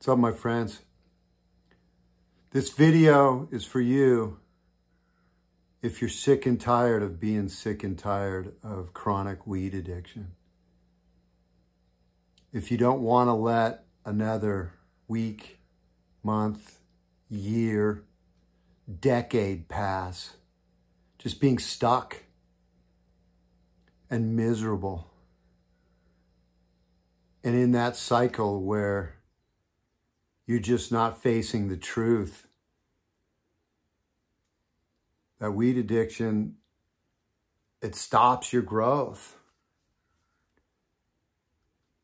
What's up, my friends? This video is for you if you're sick and tired of being sick and tired of chronic weed addiction. If you don't want to let another week, month, year, decade pass just being stuck and miserable. And in that cycle where you're just not facing the truth. That weed addiction, it stops your growth.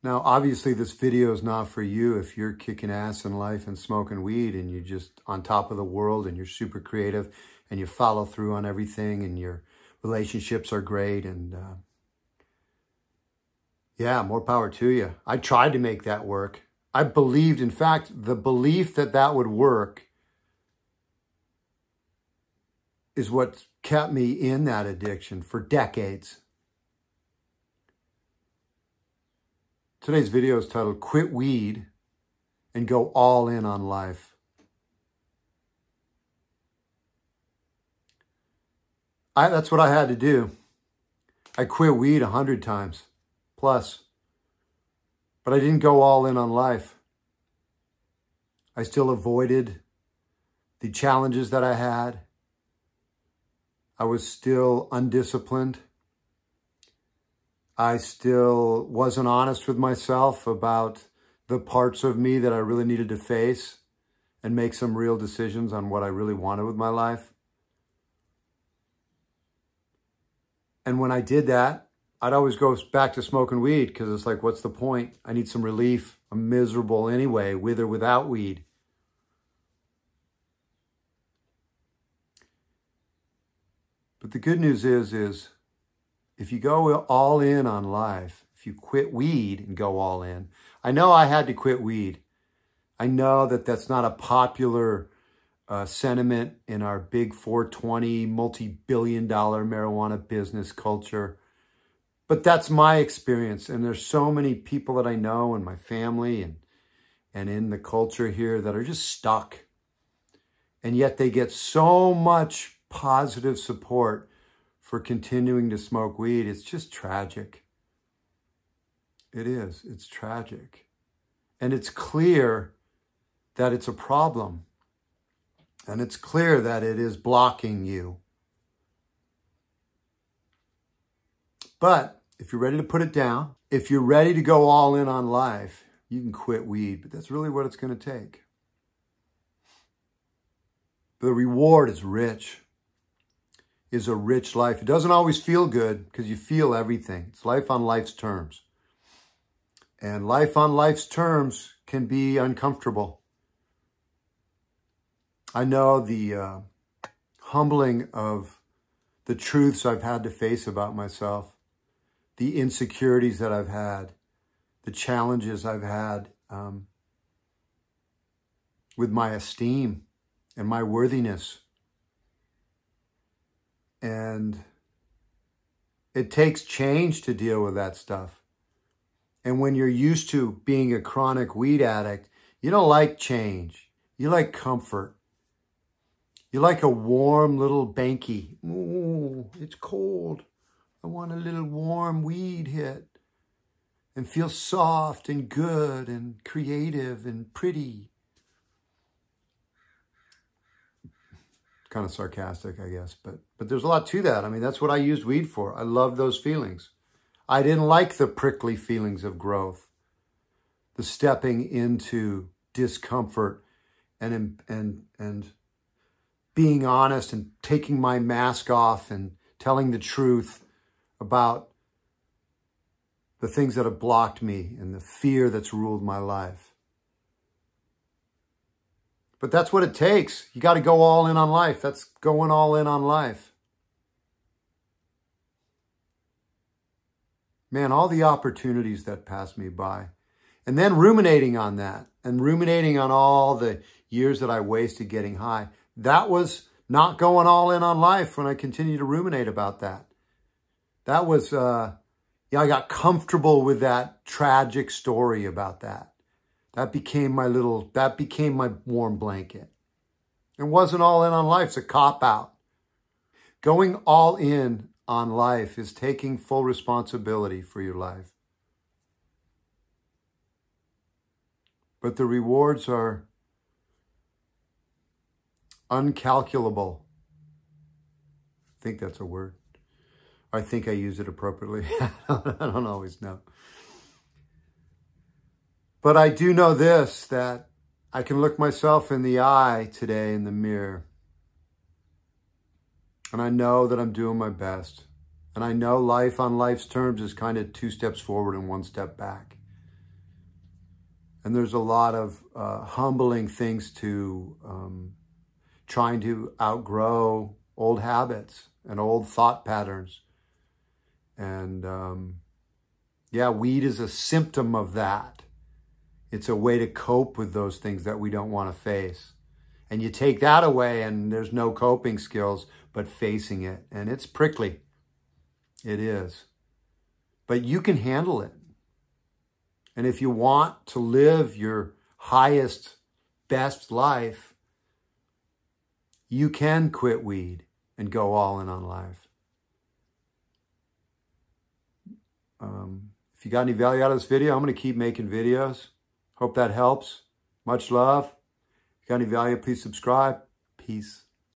Now, obviously, this video is not for you if you're kicking ass in life and smoking weed and you're just on top of the world and you're super creative and you follow through on everything and your relationships are great and uh, yeah, more power to you. I tried to make that work. I believed, in fact, the belief that that would work is what kept me in that addiction for decades. Today's video is titled Quit Weed and Go All In on Life. I, that's what I had to do. I quit weed a hundred times plus. But I didn't go all in on life. I still avoided the challenges that I had. I was still undisciplined. I still wasn't honest with myself about the parts of me that I really needed to face and make some real decisions on what I really wanted with my life. And when I did that, I'd always go back to smoking weed because it's like, what's the point? I need some relief. I'm miserable anyway, with or without weed. But the good news is, is if you go all in on life, if you quit weed and go all in, I know I had to quit weed. I know that that's not a popular uh, sentiment in our big 420 multi-billion dollar marijuana business culture. But that's my experience. And there's so many people that I know in my family and, and in the culture here that are just stuck. And yet they get so much positive support for continuing to smoke weed. It's just tragic. It is. It's tragic. And it's clear that it's a problem. And it's clear that it is blocking you. But if you're ready to put it down, if you're ready to go all in on life, you can quit weed, but that's really what it's going to take. The reward is rich, is a rich life. It doesn't always feel good because you feel everything. It's life on life's terms. And life on life's terms can be uncomfortable. I know the uh, humbling of the truths I've had to face about myself the insecurities that I've had, the challenges I've had um, with my esteem and my worthiness. And it takes change to deal with that stuff. And when you're used to being a chronic weed addict, you don't like change. You like comfort. You like a warm little banky. Ooh, it's cold. I want a little warm weed hit and feel soft and good and creative and pretty. Kind of sarcastic, I guess, but but there's a lot to that. I mean, that's what I used weed for. I love those feelings. I didn't like the prickly feelings of growth, the stepping into discomfort and and and being honest and taking my mask off and telling the truth about the things that have blocked me and the fear that's ruled my life. But that's what it takes. You got to go all in on life. That's going all in on life. Man, all the opportunities that passed me by. And then ruminating on that and ruminating on all the years that I wasted getting high. That was not going all in on life when I continued to ruminate about that that was, uh, yeah, I got comfortable with that tragic story about that. That became my little, that became my warm blanket. It wasn't all in on life. It's a cop out. Going all in on life is taking full responsibility for your life. But the rewards are uncalculable. I think that's a word. I think I use it appropriately. I don't always know. But I do know this, that I can look myself in the eye today in the mirror. And I know that I'm doing my best. And I know life on life's terms is kind of two steps forward and one step back. And there's a lot of uh, humbling things to um, trying to outgrow old habits and old thought patterns. And um, yeah, weed is a symptom of that. It's a way to cope with those things that we don't want to face. And you take that away and there's no coping skills but facing it. And it's prickly. It is. But you can handle it. And if you want to live your highest, best life, you can quit weed and go all in on life. Um, if you got any value out of this video, I'm going to keep making videos. Hope that helps. Much love. If you got any value, please subscribe. Peace.